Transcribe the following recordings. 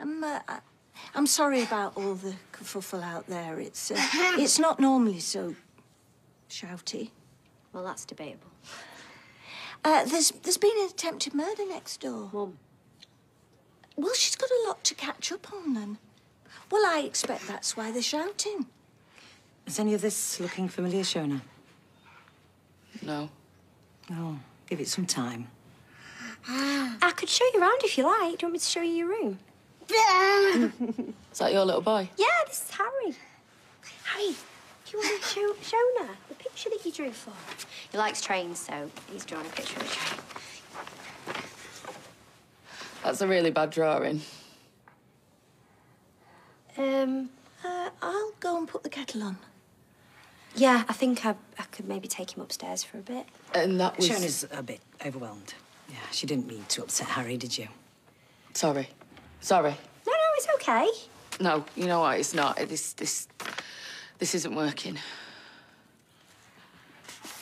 I'm, uh, I- I'm sorry about all the kerfuffle out there. It's, uh, it's not normally so shouty. Well, that's debatable. Uh, there's, there's been an attempted murder next door. Mum. Well, she's got a lot to catch up on, then. well, I expect that's why they're shouting. Is any of this looking familiar, Shona? No. Oh, give it some time. I could show you around if you like. Do you want me to show you your room? Is that your little boy? Yeah, this is Harry. Harry, do you want to show Shona the picture that you drew for? He likes trains, so he's drawn a picture of a train. That's a really bad drawing. Um, Uh, I'll go and put the kettle on. yeah, I think I, I could maybe take him upstairs for a bit. And that was. Shona's a bit overwhelmed. Yeah, she didn't mean to upset Harry, did you? Sorry. Sorry. No, no, it's okay. No, you know what? It's not. This, this, this isn't working.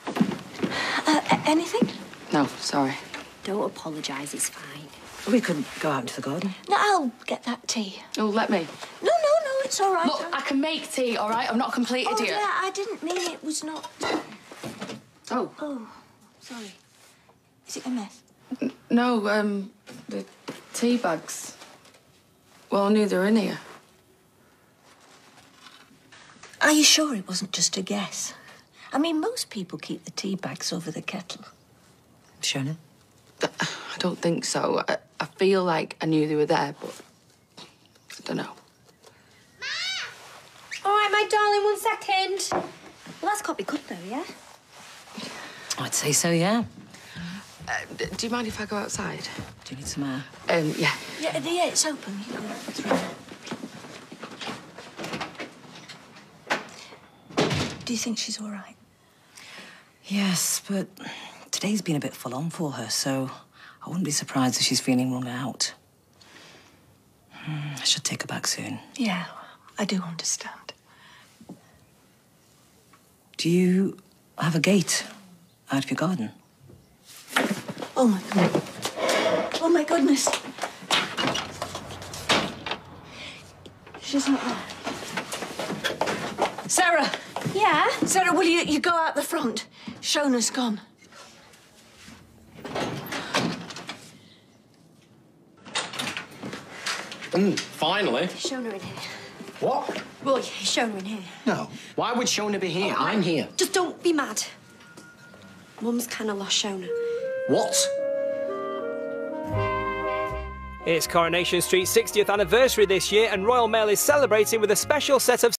Uh, anything? No, sorry. Don't apologise, it's fine. We could go out into the garden. No, I'll get that tea. Oh, let me. No, no, no, it's all right. Look, I'll- I can make tea, all right? I'm not a complete oh, idiot. yeah, I didn't mean it was not. Oh, Oh, sorry. Is it a mess? no, um, the tea bags. Well, I knew they were in here. Are you sure it wasn't just a guess? I mean, most people keep the tea bags over the kettle. Shona? Uh, I don't think so. I, I feel like I knew they were there, but I don't know. All right, my darling, one second. Well, that's got to be good, though, yeah? I'd say so, yeah. Uh, do you mind if I go outside? Do you need some air? Um, yeah. Yeah, yeah, it's open. You go through. Do you think she's all right? Yes, but today's been a bit full on for her, so I wouldn't be surprised if she's feeling wrung out. Hmm, I should take her back soon. Yeah, I do understand. Do you have a gate out of your garden? Oh my god. Oh my goodness. She's not there. Sarah! Yeah? Sarah, will you, you go out the front? Shona's gone. Mm, finally. Shona in here. What? Well, Shona in here. No. Why would Shona be here? I'm here. Just don't be mad. Mum's kind of lost Shona. What? It's Coronation Street's 60th anniversary this year, and Royal Mail is celebrating with a special set of